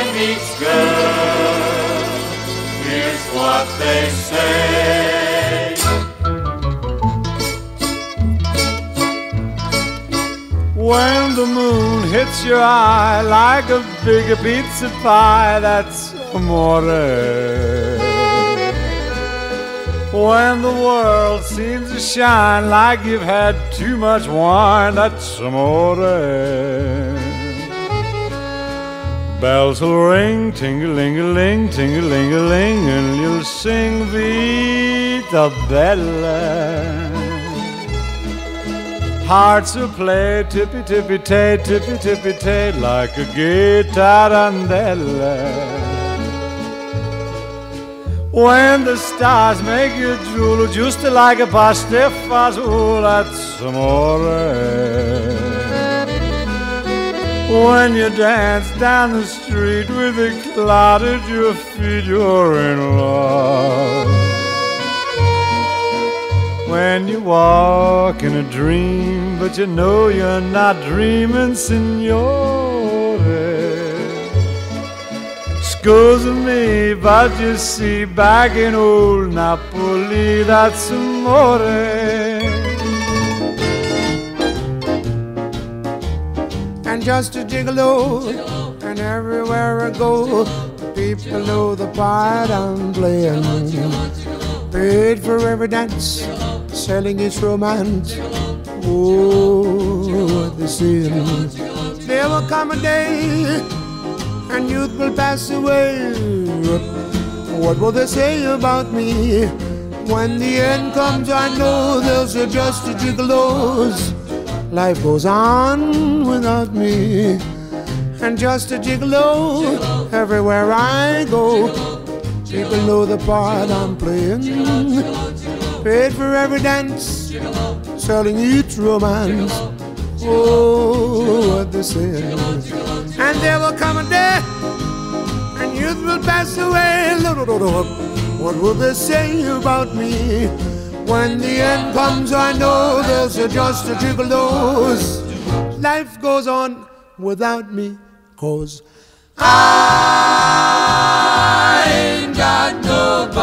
Boy meets girl, here's what they say. When the moon hits your eye like a big pizza pie, that's amore. When the world seems to shine like you've had too much wine, that's amore. Bells will ring, ting-a-ling-a-ling, ting-a-ling-a-ling, and you'll sing Vita Bella. Hearts will play tippy tippy tay, tippy tippy tay, like a guitarandella. When the stars make you drool, just like a pasta fazool, that's amore. When you dance down the street with a cloud at your feet, you're in love. When you walk in a dream, but you know you're not dreaming, signore. Scusa me, but you see, back in old Napoli, that's amore. And just a gigolo. And everywhere I go, people know the part I'm playing. Paid for every dance, selling its romance. Oh, they say. There will come a day, and youth will pass away. What will they say about me? When the end comes, I know they'll just a gigolos. Life goes on without me. And just a gigolo everywhere I go. People know the part I'm playing. Paid for every dance, selling each romance. Oh, what they say. And there will come a day, and youth will pass away. What will they say about me? When the end comes, I know there's just a gigolos. Life goes on without me, cause I ain't got nobody.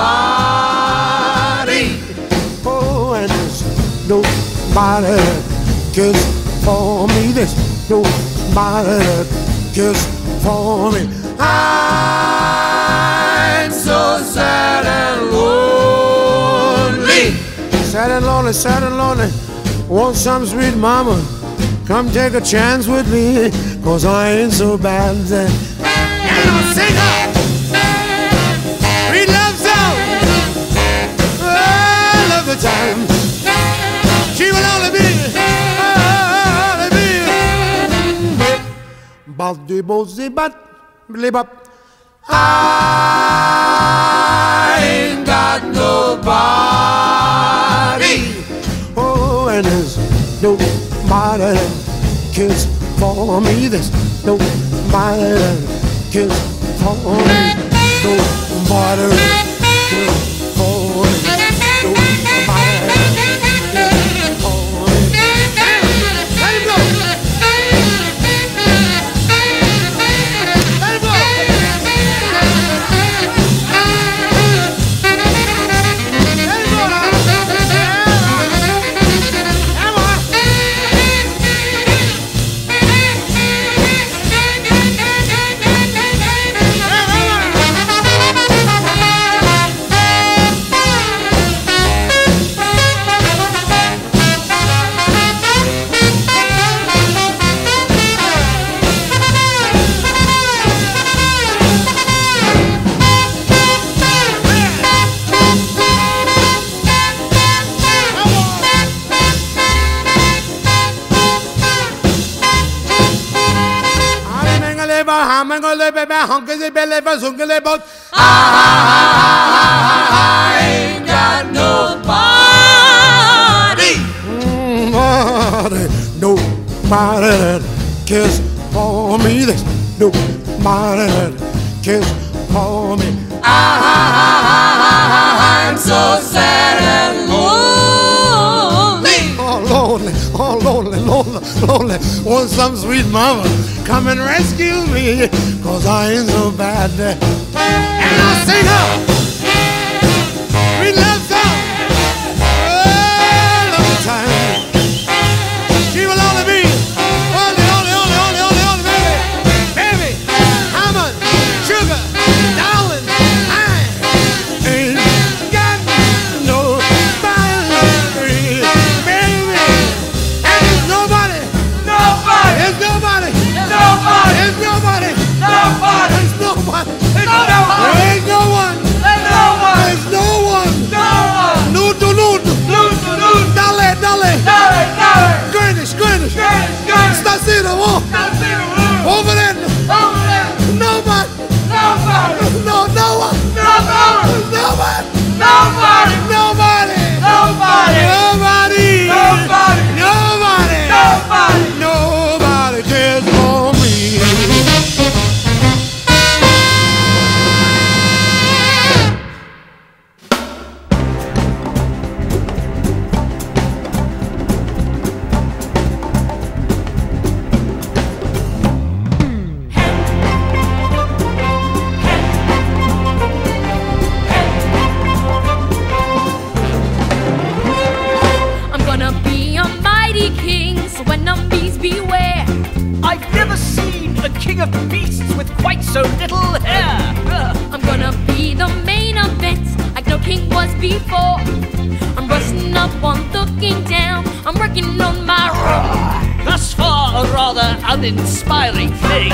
Oh, and there's nobody cares for me. There's nobody cares for me. I'm Sad and lonely, sad and lonely. Want some sweet mama? Come take a chance with me, cause I ain't so bad. And I'll sing her. Sweet love song. Oh, love the time. She will only be, only be. Baldi bozi bat, blibap. I ain't got nobody. Nobody that cares for me. There's nobody that cares for me. No Nobody I ain't got nobody. Nobody, nobody that cares for me. There's nobody that cares for me. I'm so sad and lonely. Oh, lonely, oh, lonely, lonely, lonely. Want some sweet mama, come and rescue me, cause I ain't so bad. And I sing her. Over there. Over there. Nobody. Nobody. No, no one. Nobody. Nobody. Nobody. before. I'm rushing up on looking down. I'm working on my room. Thus far, a rather uninspiring thing.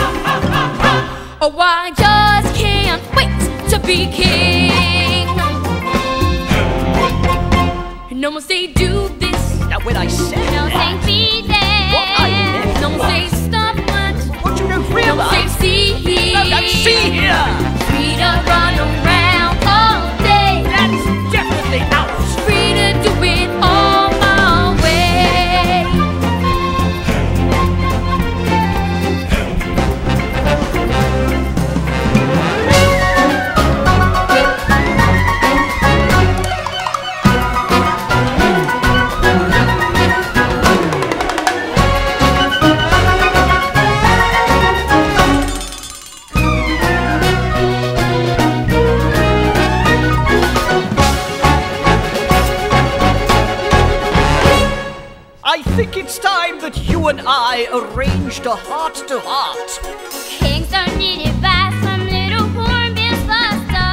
Oh, I just can't wait to be king. No one say do this. Now, what I say no, that, say be there. What I meant no one say stop much. What you don't realize. No one say see here. No, that's see here. Free to run around. changed to heart to heart. Kings are needed by some little hornbill's buster.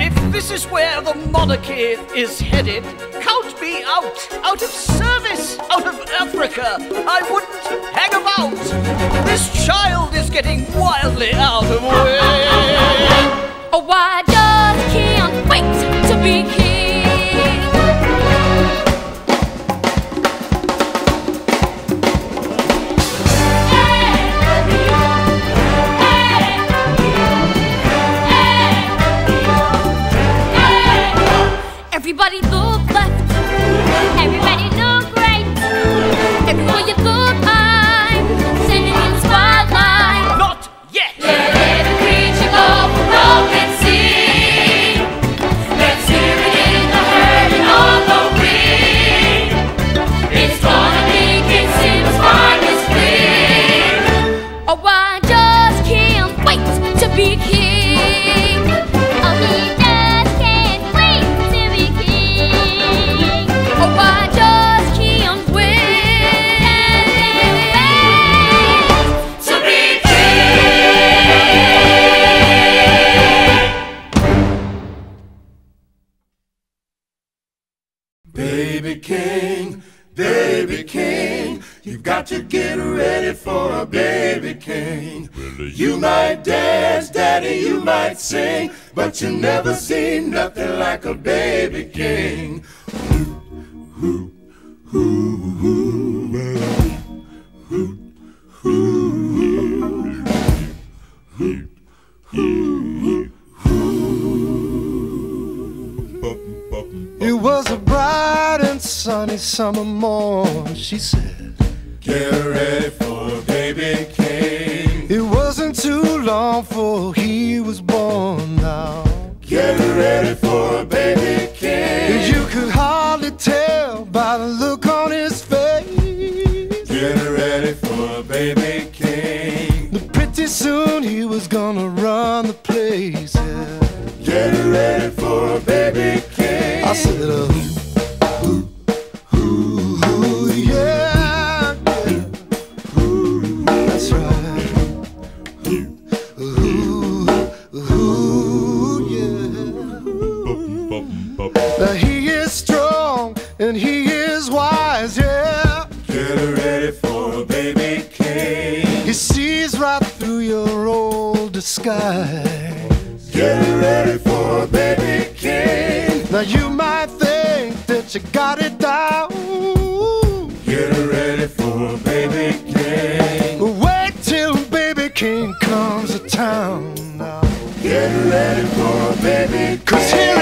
If this is where the monarchy is headed, count me out, out of service, out of Africa. I wouldn't hang about. This child is getting wildly out of way. Oh, why does King wait to be king? You've got to get ready for a baby king. You might dance, daddy, you might sing, but you never seen nothing like a baby king. It was a bright and sunny summer morn, she said here. through your old disguise. Get ready for a baby king. Now you might think that you got it down. Get ready for a baby king. Wait till baby king comes to town. Now. Get ready for a baby king. Cause here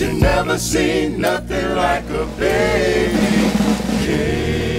you never seen nothing like a baby. Yeah.